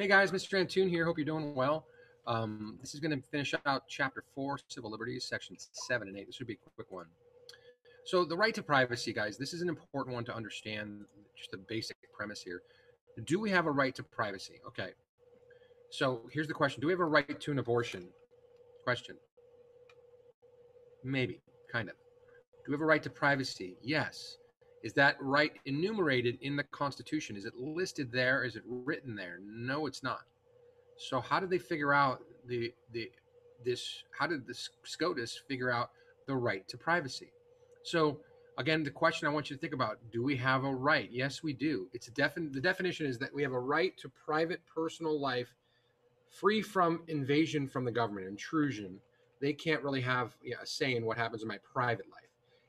Hey guys, Mr. Antoon here. Hope you're doing well. Um, this is going to finish out chapter four, civil liberties, sections seven and eight. This would be a quick one. So, the right to privacy, guys, this is an important one to understand. Just the basic premise here. Do we have a right to privacy? Okay. So, here's the question Do we have a right to an abortion? Question. Maybe, kind of. Do we have a right to privacy? Yes. Is that right enumerated in the Constitution? Is it listed there? Is it written there? No, it's not. So how did they figure out the the this? How did the SCOTUS figure out the right to privacy? So again, the question I want you to think about: Do we have a right? Yes, we do. It's a defin- The definition is that we have a right to private, personal life, free from invasion from the government, intrusion. They can't really have you know, a say in what happens in my private life.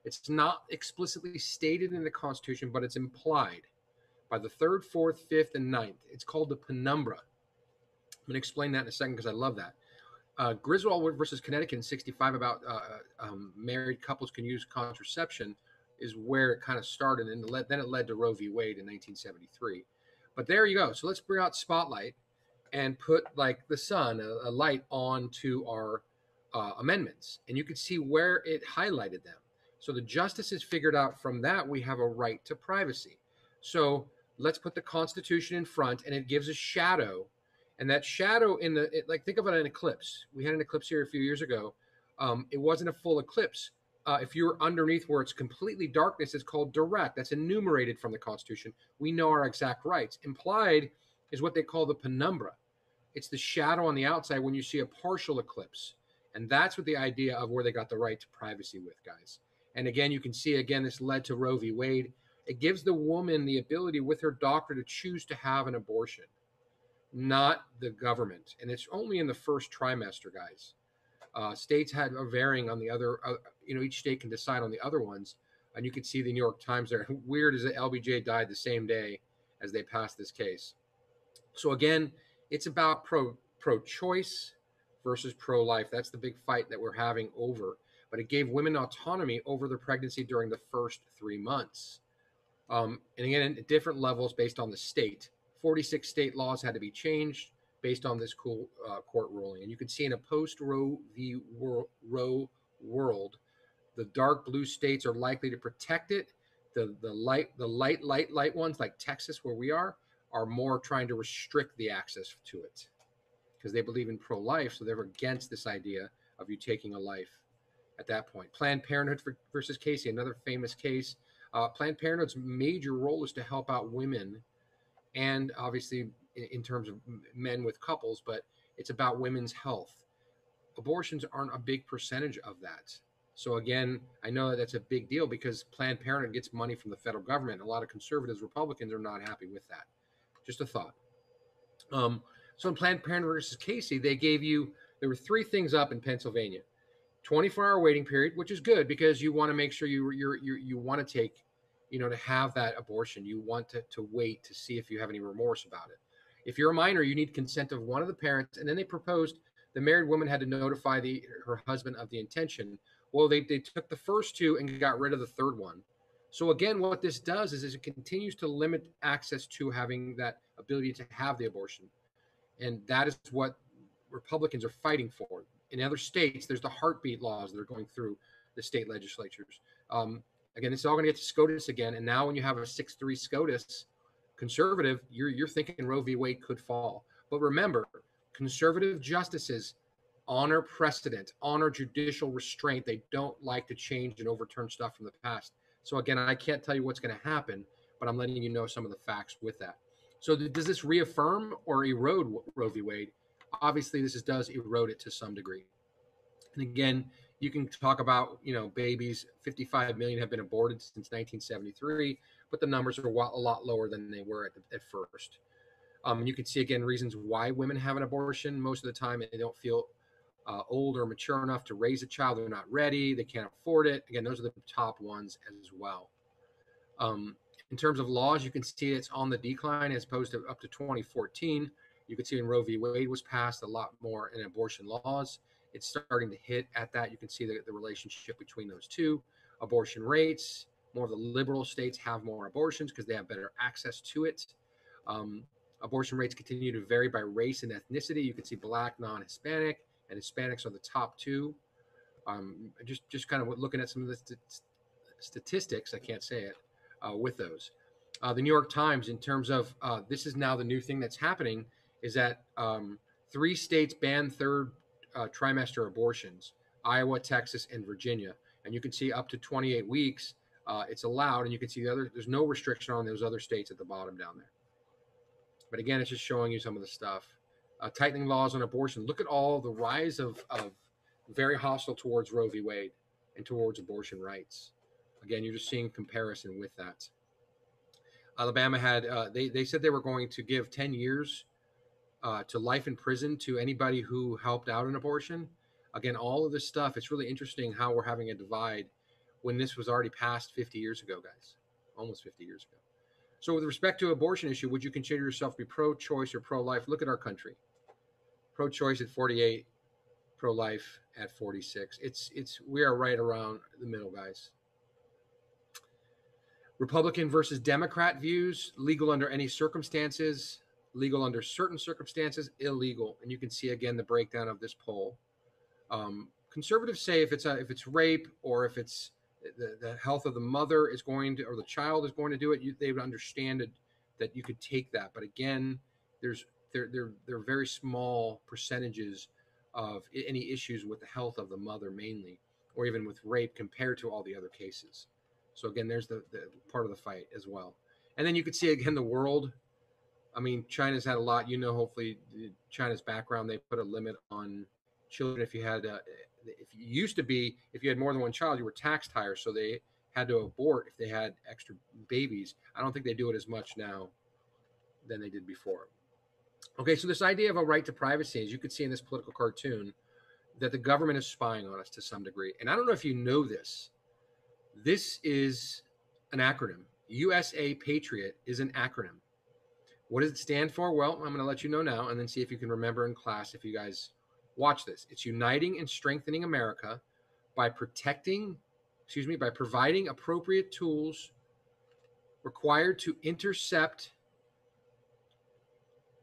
It's not explicitly stated in the Constitution, but it's implied by the third, fourth, fifth, and ninth. It's called the penumbra. I'm going to explain that in a second because I love that. Uh, Griswold versus Connecticut in 65 about uh, um, married couples can use contraception is where it kind of started. And then it led to Roe v. Wade in 1973. But there you go. So let's bring out Spotlight and put like the sun, a, a light onto our uh, amendments. And you can see where it highlighted them. So the justices figured out from that we have a right to privacy. So let's put the Constitution in front, and it gives a shadow. And that shadow in the it, like think of it an eclipse. We had an eclipse here a few years ago. Um, it wasn't a full eclipse. Uh, if you're underneath where it's completely darkness, it's called direct. That's enumerated from the Constitution. We know our exact rights. Implied is what they call the penumbra. It's the shadow on the outside when you see a partial eclipse. And that's what the idea of where they got the right to privacy with, guys. And again, you can see again, this led to Roe v. Wade. It gives the woman the ability with her doctor to choose to have an abortion, not the government. And it's only in the first trimester, guys. Uh, states had a varying on the other, uh, you know, each state can decide on the other ones. And you can see the New York Times there. Weird is that LBJ died the same day as they passed this case. So again, it's about pro pro choice versus pro life. That's the big fight that we're having over but it gave women autonomy over their pregnancy during the first three months. Um, and again, at different levels based on the state. 46 state laws had to be changed based on this cool uh, court ruling. And you can see in a post Roe v. Roe world, the dark blue states are likely to protect it. The the light the light light light ones like Texas where we are are more trying to restrict the access to it because they believe in pro life, so they're against this idea of you taking a life at that point. Planned Parenthood versus Casey, another famous case. Uh, Planned Parenthood's major role is to help out women, and obviously in, in terms of men with couples, but it's about women's health. Abortions aren't a big percentage of that. So again, I know that that's a big deal because Planned Parenthood gets money from the federal government. A lot of conservatives, Republicans are not happy with that. Just a thought. Um, so in Planned Parenthood versus Casey, they gave you there were three things up in Pennsylvania. 24 hour waiting period, which is good because you want to make sure you you you want to take, you know, to have that abortion. You want to to wait to see if you have any remorse about it. If you're a minor, you need consent of one of the parents, and then they proposed the married woman had to notify the her husband of the intention. Well, they they took the first two and got rid of the third one. So again, what this does is, is it continues to limit access to having that ability to have the abortion, and that is what Republicans are fighting for in other states, there's the heartbeat laws that are going through the state legislatures. Um, again, this is all going to get to SCOTUS again. And now, when you have a 6 3 SCOTUS conservative, you're, you're thinking Roe v. Wade could fall. But remember, conservative justices honor precedent, honor judicial restraint. They don't like to change and overturn stuff from the past. So, again, I can't tell you what's going to happen, but I'm letting you know some of the facts with that. So, does this reaffirm or erode Roe v. Wade? Obviously this is, does erode it to some degree. And again, you can talk about you know babies. 55 million have been aborted since 1973, but the numbers are a lot lower than they were at, at first. Um, you can see again reasons why women have an abortion. Most of the time, they don't feel uh, old or mature enough to raise a child. They're not ready. They can't afford it. Again, those are the top ones as well. Um, in terms of laws, you can see it's on the decline as opposed to up to 2014. You can see when Roe v. Wade was passed, a lot more in abortion laws. It's starting to hit at that. You can see the, the relationship between those two. Abortion rates, more of the liberal states have more abortions because they have better access to it. Um, Abortion rates continue to vary by race and ethnicity. You can see black, non-Hispanic, and Hispanics are the top two. Um, just just kind of looking at some of the st- statistics, I can't say it uh, with those. Uh, the New York Times, in terms of uh, this is now the new thing that's happening, is that um, three states ban third uh, trimester abortions: Iowa, Texas, and Virginia. And you can see up to 28 weeks uh, it's allowed, and you can see the other. There's no restriction on those other states at the bottom down there. But again, it's just showing you some of the stuff. Uh, tightening laws on abortion. Look at all the rise of, of very hostile towards Roe v. Wade and towards abortion rights. Again, you're just seeing comparison with that. Alabama had uh, they they said they were going to give 10 years uh, to life in prison to anybody who helped out an abortion. Again, all of this stuff. It's really interesting how we're having a divide when this was already passed 50 years ago, guys, almost 50 years ago. So, with respect to abortion issue, would you consider yourself to be pro-choice or pro-life? Look at our country. Pro-choice at 48, pro-life at 46. It's it's we are right around the middle, guys. Republican versus Democrat views: legal under any circumstances, legal under certain circumstances, illegal. And you can see again the breakdown of this poll. Um, conservatives say if it's a, if it's rape or if it's the, the health of the mother is going to or the child is going to do it, you, they would understand it that you could take that. But again, there's they're they're they're very small percentages of any issues with the health of the mother mainly, or even with rape compared to all the other cases. So again, there's the, the part of the fight as well. And then you could see again the world. I mean, China's had a lot. You know, hopefully, China's background. They put a limit on children if you had. Uh, if you used to be, if you had more than one child, you were taxed higher, so they had to abort if they had extra babies. I don't think they do it as much now than they did before. Okay, so this idea of a right to privacy, as you could see in this political cartoon, that the government is spying on us to some degree. And I don't know if you know this. This is an acronym. USA Patriot is an acronym. What does it stand for? Well, I'm going to let you know now and then see if you can remember in class if you guys watch this. It's uniting and strengthening America by protecting, excuse me, by providing appropriate tools required to intercept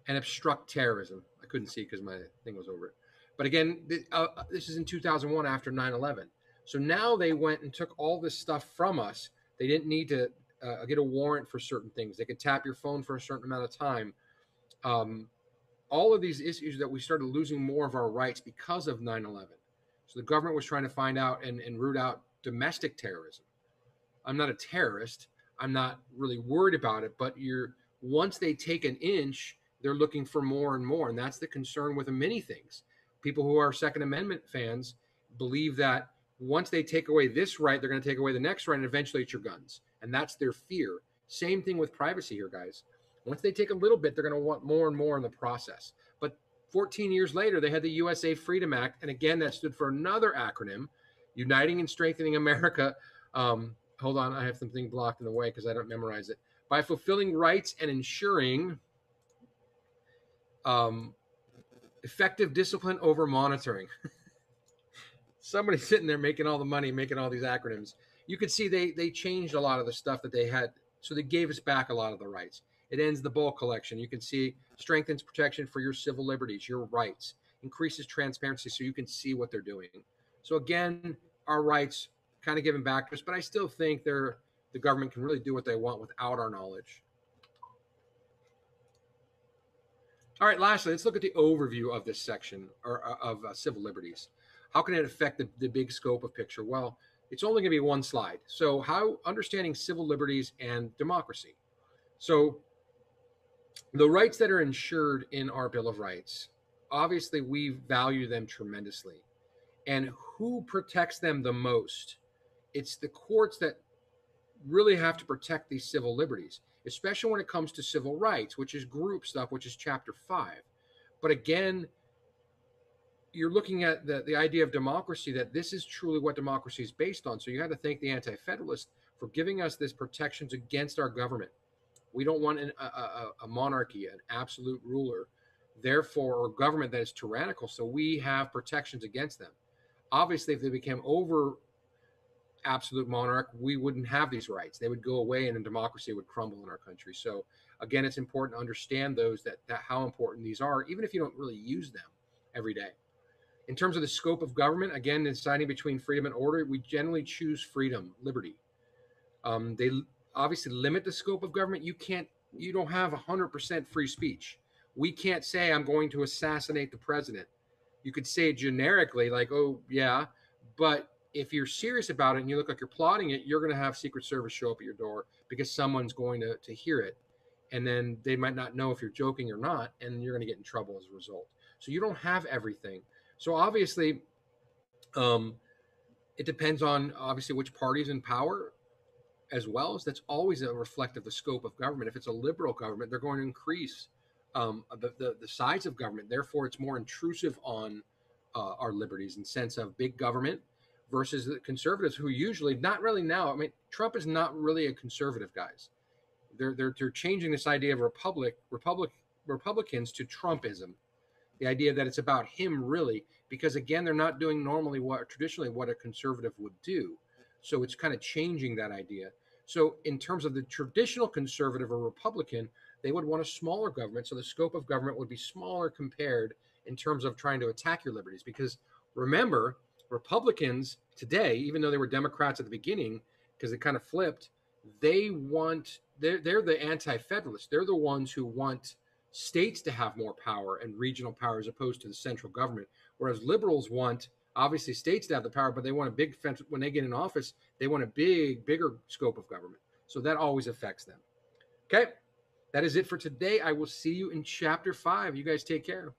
and obstruct terrorism. I couldn't see because my thing was over it. But again, uh, this is in 2001 after 9 11. So now they went and took all this stuff from us. They didn't need to uh, get a warrant for certain things. They could tap your phone for a certain amount of time. Um, all of these issues that we started losing more of our rights because of 9 11. So the government was trying to find out and, and root out domestic terrorism. I'm not a terrorist. I'm not really worried about it, but you're once they take an inch, they're looking for more and more. And that's the concern with many things. People who are Second Amendment fans believe that once they take away this right, they're going to take away the next right, and eventually it's your guns. And that's their fear. Same thing with privacy here, guys. Once they take a little bit, they're going to want more and more in the process. But 14 years later, they had the USA Freedom Act. And again, that stood for another acronym Uniting and Strengthening America. Um, hold on, I have something blocked in the way because I don't memorize it. By fulfilling rights and ensuring um, effective discipline over monitoring. Somebody sitting there making all the money, making all these acronyms. You could see they they changed a lot of the stuff that they had, so they gave us back a lot of the rights. It ends the bulk collection. You can see strengthens protection for your civil liberties, your rights, increases transparency, so you can see what they're doing. So again, our rights kind of given back to us, but I still think they're the government can really do what they want without our knowledge. All right, lastly, let's look at the overview of this section or uh, of uh, civil liberties. How can it affect the, the big scope of picture? Well, it's only going to be one slide. So, how understanding civil liberties and democracy. So, the rights that are ensured in our Bill of Rights, obviously, we value them tremendously. And who protects them the most? It's the courts that really have to protect these civil liberties especially when it comes to civil rights, which is group stuff, which is chapter five. But again, you're looking at the, the idea of democracy that this is truly what democracy is based on. So you have to thank the Anti Federalists for giving us this protections against our government. We don't want an, a, a, a monarchy, an absolute ruler, therefore, a government that is tyrannical. So we have protections against them. Obviously, if they became over absolute monarch, we wouldn't have these rights. They would go away and a democracy would crumble in our country. So again, it's important to understand those that, that how important these are, even if you don't really use them every day. In terms of the scope of government, again, deciding between freedom and order, we generally choose freedom, liberty. Um, they obviously limit the scope of government. You can't, you don't have 100% free speech. We can't say, I'm going to assassinate the president. You could say generically, like, oh, yeah, but if you're serious about it and you look like you're plotting it, you're going to have Secret Service show up at your door because someone's going to, to hear it. And then they might not know if you're joking or not, and you're going to get in trouble as a result. So you don't have everything. So obviously, um, it depends on obviously which party's in power as well as that's always a reflect of the scope of government. If it's a liberal government, they're going to increase um, the, the, the size of government. Therefore, it's more intrusive on uh, our liberties in sense of big government versus the conservatives who usually not really now. I mean, Trump is not really a conservative, guys. They're they're they're changing this idea of republic republic Republicans to Trumpism, the idea that it's about him really, because again, they're not doing normally what traditionally what a conservative would do. So it's kind of changing that idea. So in terms of the traditional conservative or Republican, they would want a smaller government. So the scope of government would be smaller compared in terms of trying to attack your liberties. Because remember, Republicans today, even though they were Democrats at the beginning, because it kind of flipped, they want they're they're the anti-federalists. They're the ones who want states to have more power and regional power as opposed to the central government. Whereas liberals want obviously states to have the power, but they want a big when they get in office, they want a big, bigger scope of government. So that always affects them. Okay, that is it for today. I will see you in chapter five. You guys take care.